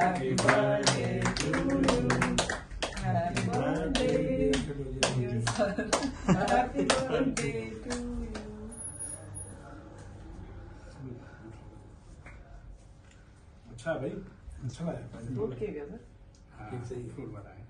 Happy birthday to you. Happy birthday to you. Happy birthday to you. अच्छा भाई अच्छा लगा है सर हाँ, सही फ्रूट है